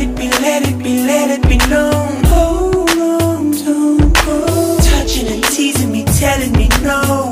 it be, let it be, let it be known. Hold on, don't go. Touching and teasing me, telling me no.